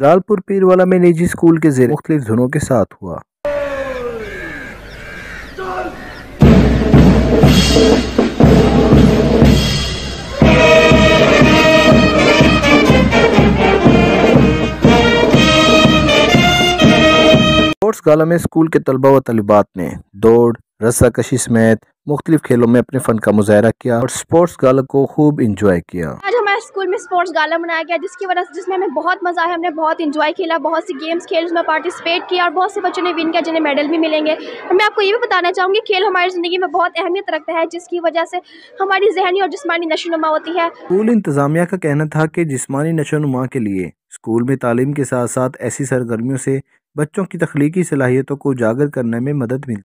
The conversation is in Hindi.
लालपुर पीरवाला में निजी स्कूल के जेर मुख्तलिफ़ धुनों के साथ हुआ। स्पोर्ट्स गाला में स्कूल के तलबा व तलबात ने दौड़ रस्सा कशी समेत मुख्तलिफ़ खेलों में अपने फ़न का मुजाहरा किया और स्पोर्ट्स गाला को खूब इंजॉय किया। हमारे स्कूल में स्पोर्ट्स गाला मनाया गया, जिसकी वजह से, जिसमें हमें बहुत मज़ा आया, हमने बहुत इंजॉय किया बहुत सी गेम्स खेल उसमें पार्टिसिपेट किया और बहुत से बच्चों ने विन किया, जिन्हें मेडल भी मिलेंगे। और मैं आपको ये भी बताना चाहूँगी, खेल हमारी ज़िंदगी में बहुत अहमियत रखता है, जिसकी वजह से हमारी जहनी और जिसमानी नशोनुमा होती है। स्कूल इंतज़ामिया का कहना था कि जिसमानी नशोनुमा के लिए स्कूल में तालीम के साथ साथ ऐसी सरगर्मियों से बच्चों की तख्लीकी सलाहियतों को उजागर करने में मदद मिलती